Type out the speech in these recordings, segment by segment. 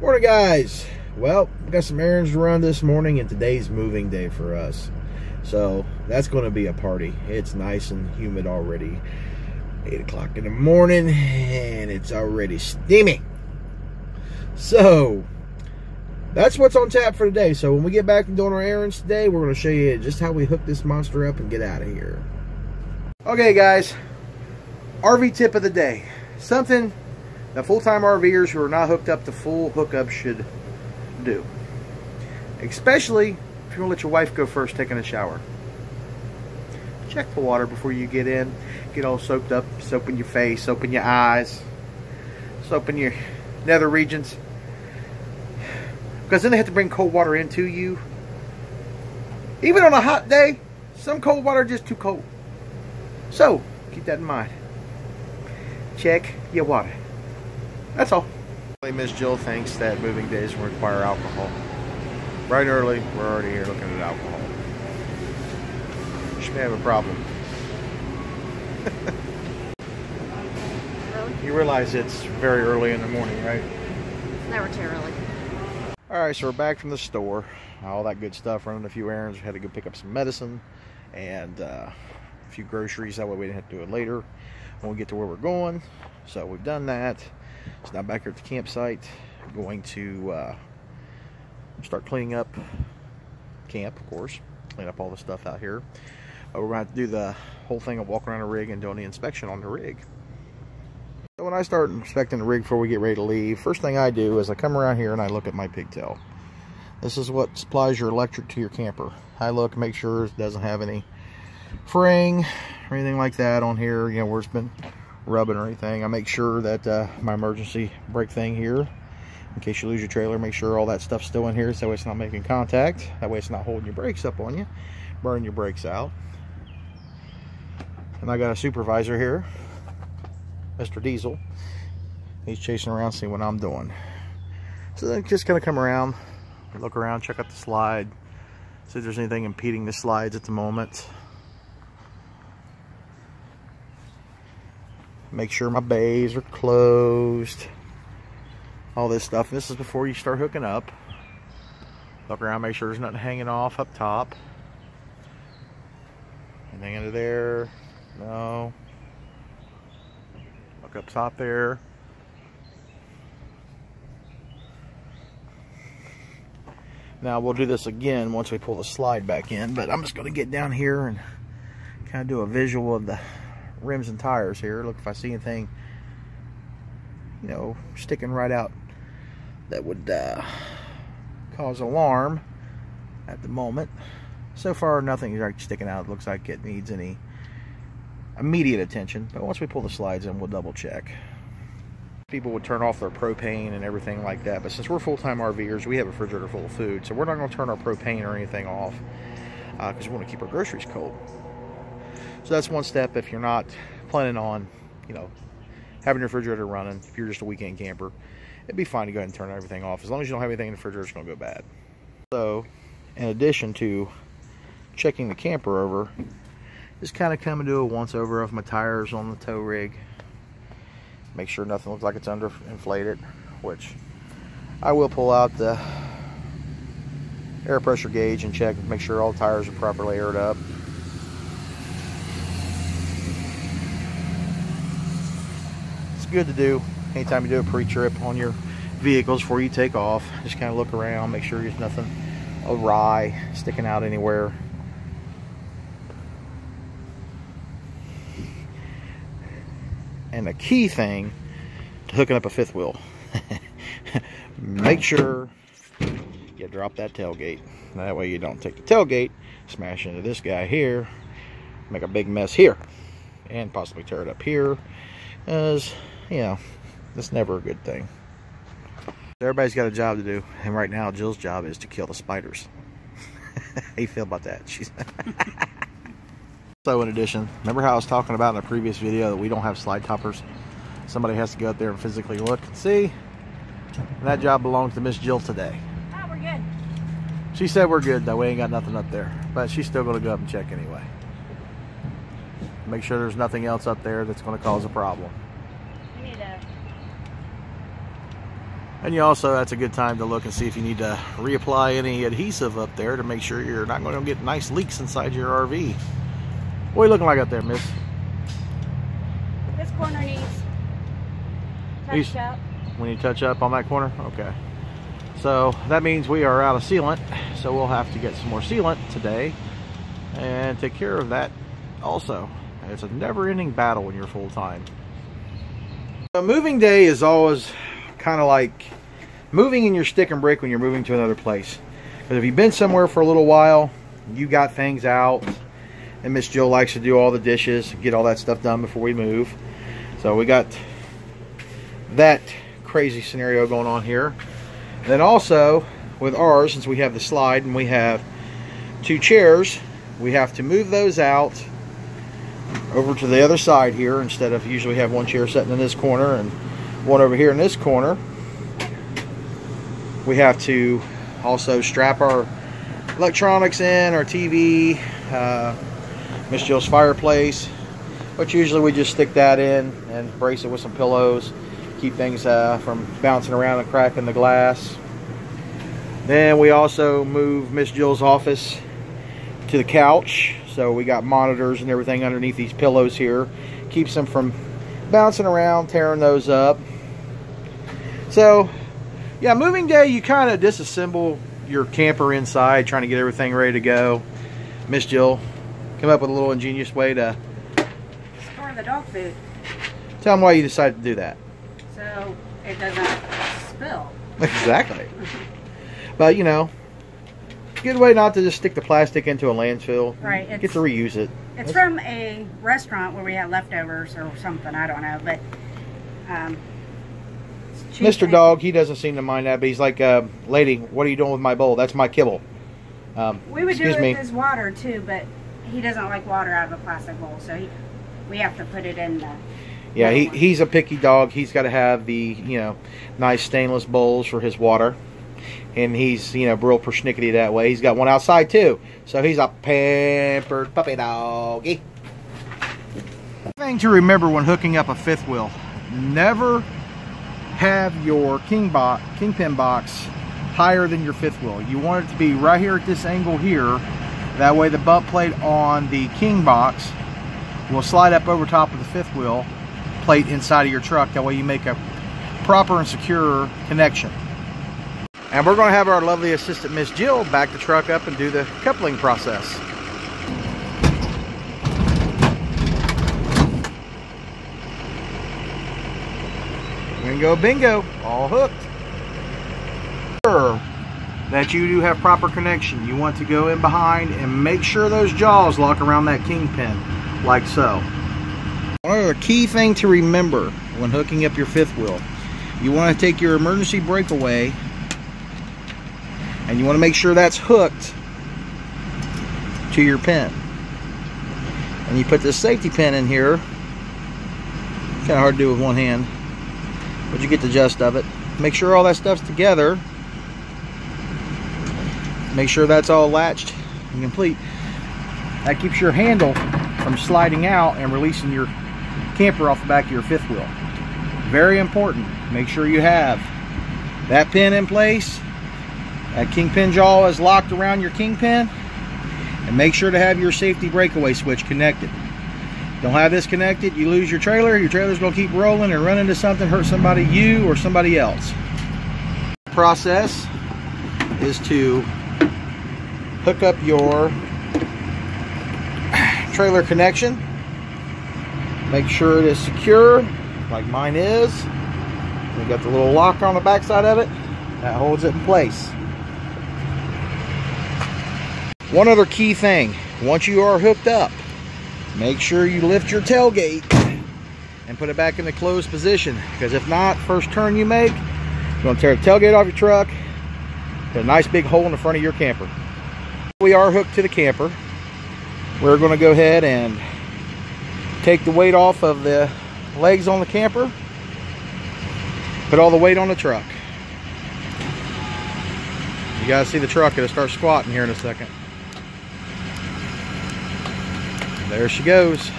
Morning, guys. Well, we got some errands to run this morning, and today's moving day for us. So that's going to be a party. It's nice and humid already. 8 o'clock in the morning, and it's already steamy. So that's what's on tap for today. So when we get back to doing our errands today, we're going to show you just how we hook this monster up and get out of here. Okay, guys. RV tip of the day. Something that full-time RVers who are not hooked up to full hookup should do. Especially if you want to let your wife go first taking a shower. Check the water before you get in. Get all soaked up, soap in your face, soap in your eyes, soap in your nether regions. Because then they have to bring cold water into you. Even on a hot day, some cold water is just too cold. So, keep that in mind. Check your water. That's all. Miss Jill thinks that moving days will require alcohol. Right early, we're already here looking at alcohol. She may have a problem. Really? You realize it's very early in the morning, right? It's never too early. All right, so we're back from the store. All that good stuff, running a few errands. We had to go pick up some medicine and uh, a few groceries. That way we didn't have to do it later when we get to where we're going. So we've done that. So now back here at the campsite, going to uh, start cleaning up camp, of course. Clean up all the stuff out here. Uh, we're going to to do the whole thing of walking around the rig and doing the inspection on the rig. So when I start inspecting the rig before we get ready to leave, first thing I do is I come around here and I look at my pigtail. This is what supplies your electric to your camper. I look, make sure it doesn't have any fraying or anything like that on here, you know, where it's been rubbing or anything. I make sure that uh, my emergency brake thing here, in case you lose your trailer, make sure all that stuff's still in here so it's not making contact. That way it's not holding your brakes up on you, burn your brakes out. And I got a supervisor here, Mr. Diesel. He's chasing around, seeing what I'm doing. So then just kind of come around, look around, check out the slide, see if there's anything impeding the slides at the moment. Make sure my bays are closed. All this stuff. This is before you start hooking up. Look around, make sure there's nothing hanging off up top. Anything under there? No. Look up top there. Now we'll do this again once we pull the slide back in, but I'm just going to get down here and kind of do a visual of the rims and tires here. Look if I see anything, you know, sticking right out that would uh, cause alarm at the moment. So far, nothing is like sticking out. It looks like it needs any immediate attention. But once we pull the slides in, we'll double check. People would turn off their propane and everything like that. But since we're full-time RVers, we have a refrigerator full of food. So we're not going to turn our propane or anything off because uh, we want to keep our groceries cold. So that's one step if you're not planning on, you know, having your refrigerator running. If you're just a weekend camper, it'd be fine to go ahead and turn everything off. As long as you don't have anything in the refrigerator, it's going to go bad. So, in addition to checking the camper over, just kind of come and do a once over of my tires on the tow rig. Make sure nothing looks like it's under inflated, which I will pull out the air pressure gauge and check, make sure all the tires are properly aired up. It's good to do anytime you do a pre-trip on your vehicles before you take off. Just kind of look around, make sure there's nothing awry, sticking out anywhere. And the key thing to hooking up a fifth wheel, make sure you drop that tailgate. That way you don't take the tailgate, smash into this guy here, make a big mess here, and possibly tear it up here. As, you know, that's never a good thing. Everybody's got a job to do, and right now Jill's job is to kill the spiders. How you feel about that? She's so in addition, remember how I was talking about in a previous video that we don't have slide toppers? Somebody has to go out there and physically look and see. And that job belongs to Miss Jill today. Oh, we're good. She said we're good though, we ain't got nothing up there. But she's still gonna go up and check anyway. Make sure there's nothing else up there that's gonna cause a problem. We need to And you also, that's a good time to look and see if you need to reapply any adhesive up there to make sure you're not going to get nice leaks inside your RV. What are you looking like up there, miss? This corner needs touched up. When you touch up on that corner? Okay. So that means we are out of sealant. So we'll have to get some more sealant today and take care of that also. It's a never ending battle when you're full time. A moving day is always kind of like moving in your stick and brick when you're moving to another place. Because if you've been somewhere for a little while, you got things out, and Miss Jill likes to do all the dishes, get all that stuff done before we move. So we got that crazy scenario going on here. Then also with ours, since we have the slide and we have two chairs, we have to move those out over to the other side here instead of usually have one chair sitting in this corner and one over here in this corner. We have to also strap our electronics in, our TV, uh, Miss Jill's fireplace, but usually we just stick that in and brace it with some pillows keep things uh, from bouncing around and cracking the glass. Then we also move Miss Jill's office to the couch. So we got monitors and everything underneath these pillows here. Keeps them from bouncing around, tearing those up. So, yeah, moving day, you kind of disassemble your camper inside, trying to get everything ready to go. Miss Jill come up with a little ingenious way to Store the dog food tell them why you decided to do that. so it doesn't spill. Exactly. But you know, good way not to just stick the plastic into a landfill. Right, Get to reuse it. It's from a restaurant where we had leftovers or something. I don't know, but um, Mr. Dog, he doesn't seem to mind that, but he's like, uh, "Lady, what are you doing with my bowl? That's my kibble." Um, We would do it me. with his water too, but he doesn't like water out of a plastic bowl, so he, we have to put it in the. Yeah, he, one. he's a picky dog. He's got to have the you know nice stainless bowls for his water, and he's you know real persnickety that way. He's got one outside too, so he's a pampered puppy doggy. Thing to remember when hooking up a fifth wheel: never have your king box, kingpin box higher than your fifth wheel. You want it to be right here at this angle here. That way, the butt plate on the king box will slide up over top of the fifth wheel plate inside of your truck. That way you make a proper and secure connection. And we're going to have our lovely assistant, Miss Jill, back the truck up and do the coupling process. Bingo, bingo, all hooked. Sure That you do have proper connection. You want to go in behind and make sure those jaws lock around that kingpin, like so. One other key thing to remember when hooking up your fifth wheel, you want to take your emergency breakaway and you want to make sure that's hooked to your pin. And you put the safety pin in here. Kind of hard to do with one hand, but you get the gist of it. Make sure all that stuff's together. Make sure that's all latched and complete. That keeps your handle from sliding out and releasing your camper off the back of your fifth wheel. Very important. Make sure you have that pin in place. That kingpin jaw is locked around your kingpin. And make sure to have your safety breakaway switch connected. Don't have this connected, you lose your trailer. Your trailer's to keep rolling and run into something, hurt somebody, you or somebody else. Process is to hook up your trailer connection Make sure it is secure, like mine is. We got the little lock on the backside of it. That holds it in place. One other key thing, once you are hooked up, make sure you lift your tailgate and put it back in the closed position. Because if not, first turn you make, you're gonna tear the tailgate off your truck, put a nice big hole in the front of your camper. We are hooked to the camper. We're gonna go ahead and take the weight off of the legs on the camper put all the weight on the truck you guys see the truck it'll start squatting here in a second there she goes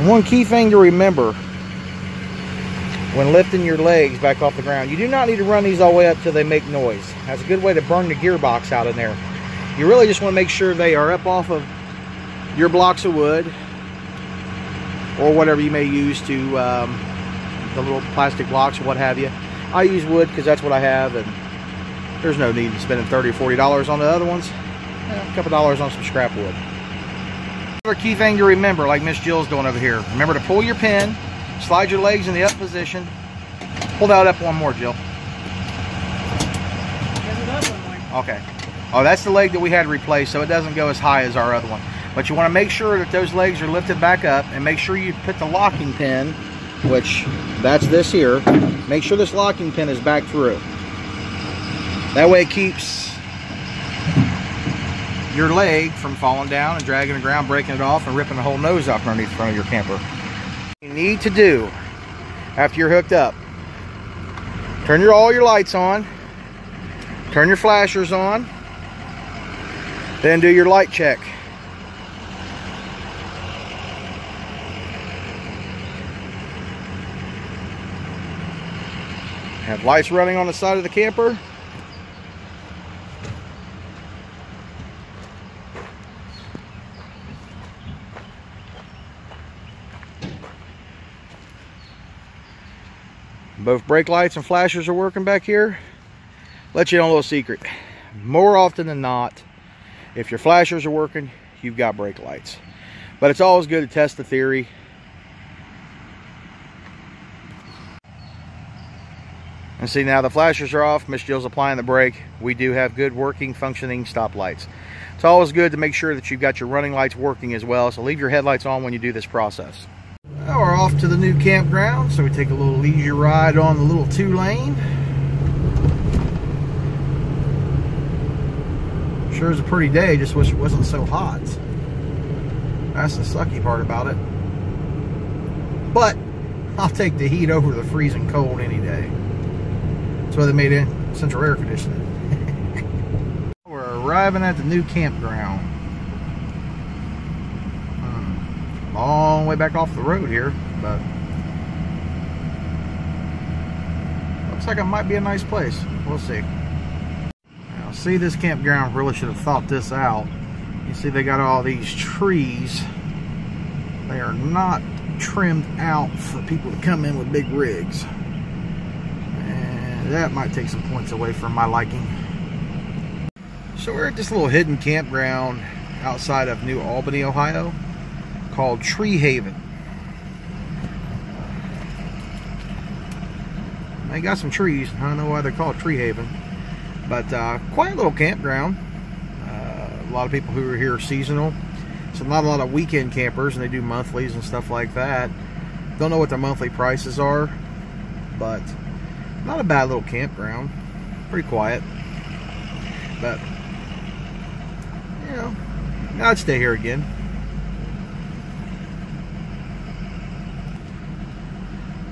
And one key thing to remember when lifting your legs back off the ground, you do not need to run these all the way up till they make noise. That's a good way to burn the gearbox out in there. You really just want to make sure they are up off of your blocks of wood or whatever you may use to um, the little plastic blocks or what have you. I use wood because that's what I have and there's no need in spending 30 or 40 dollars on the other ones. A couple dollars on some scrap wood. Another key thing to remember like Miss Jill's doing over here remember to pull your pin slide your legs in the up position. Pull that up one more Jill. Okay. Oh that's the leg that we had replaced so it doesn't go as high as our other one. But you want to make sure that those legs are lifted back up and make sure you put the locking pin which that's this here. Make sure this locking pin is back through that way it keeps your leg from falling down and dragging the ground breaking it off and ripping the whole nose off underneath the front of your camper you need to do after you're hooked up turn your all your lights on turn your flashers on then do your light check Have lights running on the side of the camper. Both brake lights and flashers are working back here. Let you know a little secret. More often than not, if your flashers are working, you've got brake lights. But it's always good to test the theory And see now the flashers are off, Miss Jill's applying the brake. We do have good working, functioning stop lights. It's always good to make sure that you've got your running lights working as well, so leave your headlights on when you do this process. We're off to the new campground, so we take a little leisure ride on the little two lane. Sure is a pretty day, just wish it wasn't so hot. That's the sucky part about it. But I'll take the heat over the freezing cold any day. That's why they made it central air conditioning. We're arriving at the new campground. Hmm. Long way back off the road here, but looks like it might be a nice place. We'll see. Now, see, this campground really should have thought this out. You see, they got all these trees. They are not trimmed out for people to come in with big rigs And that might take some points away from my liking. So we're at this little hidden campground outside of New Albany, Ohio, called Tree Haven. They got some trees. I don't know why they're called Tree Haven. But uh, quite a little campground. Uh, a lot of people who are here are seasonal. So not a lot of weekend campers, and they do monthlies and stuff like that. Don't know what the monthly prices are, but not a bad little campground. Pretty quiet. But, you know, I'd stay here again.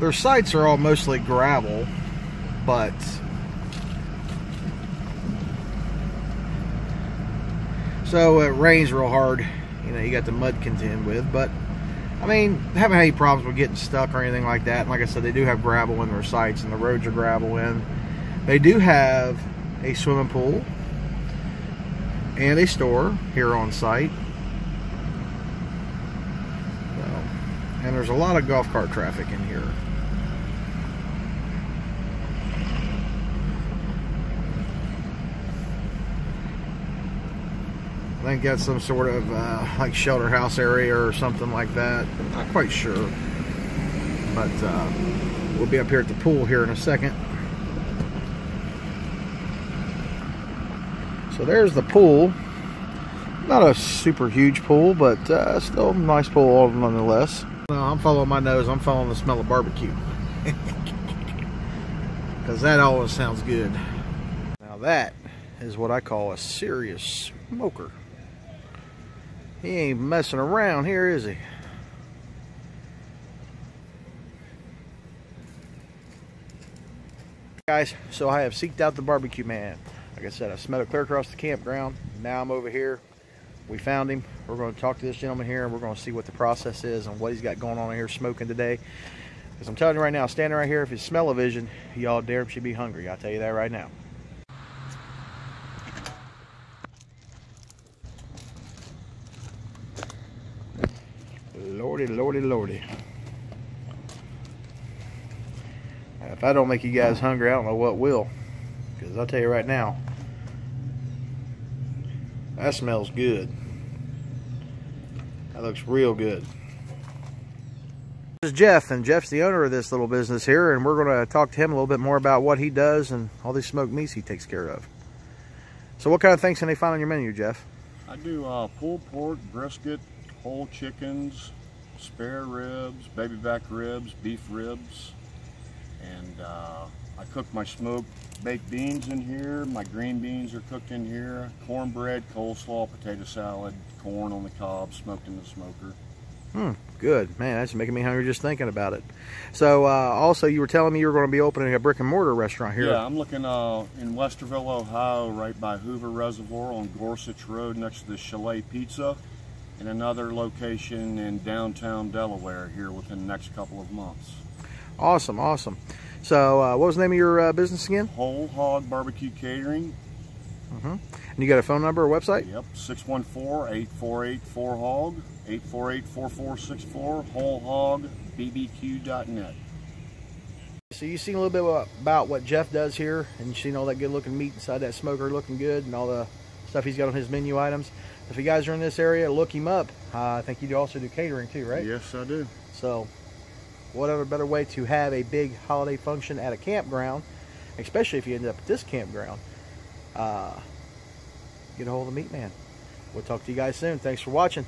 Their sites are all mostly gravel, but so it rains real hard. You know, you got the mud contend with, but I mean, haven't had any problems with getting stuck or anything like that. And like I said, they do have gravel in their sites and the roads are gravel in. They do have a swimming pool and a store here on site. So, and there's a lot of golf cart traffic in here. Think that's some sort of uh, like shelter house area or something like that. I'm not quite sure. But uh, we'll be up here at the pool here in a second. So there's the pool. Not a super huge pool, but uh, still a nice pool nonetheless. No, I'm following my nose. I'm following the smell of barbecue. Because that always sounds good. Now that is what I call a serious smoker. He ain't messing around here, is he? Guys, so I have seeked out the barbecue man. Like I said, I smelled it clear across the campground. Now I'm over here we found him. We're going to talk to this gentleman here and we're going to see what the process is and what he's got going on here smoking today. Because I'm telling you right now, standing right here, if you smell a vision, y'all damn should be hungry. I'll tell you that right now. Lordy, lordy, lordy. If I don't make you guys hungry, I don't know what will. Because I'll tell you right now, that smells good. That looks real good. This is Jeff, and Jeff's the owner of this little business here, and we're going to talk to him a little bit more about what he does and all these smoked meats he takes care of. So what kind of things can they find on your menu, Jeff? I do uh, pulled pork, brisket, whole chickens, spare ribs, baby back ribs, beef ribs, and uh, I cook my smoked baked beans in here. My green beans are cooked in here. Cornbread, coleslaw, potato salad, corn on the cob, smoked in the smoker. Hmm, good. Man, that's making me hungry just thinking about it. So, uh, also, you were telling me you were going to be opening a brick and mortar restaurant here. Yeah, I'm looking uh, in Westerville, Ohio, right by Hoover Reservoir on Gorsuch Road next to the Chalet Pizza, and another location in downtown Delaware here within the next couple of months. Awesome, awesome. So, uh, what was the name of your uh, business again? Whole Hog Barbecue Catering. Mm-hmm. And you got a phone number or website? Yep, 614-848-4HOG, 848-4464, wholehogbbbq.net. So you've seen a little bit about what Jeff does here, and you've seen all that good looking meat inside that smoker looking good, and all the stuff he's got on his menu items. If you guys are in this area, look him up. Uh, I think you do also do catering too, right? Yes, I do. So, whatever better way to have a big holiday function at a campground, especially if you end up at this campground, uh, get a hold of the Meat Man. We'll talk to you guys soon. Thanks for watching.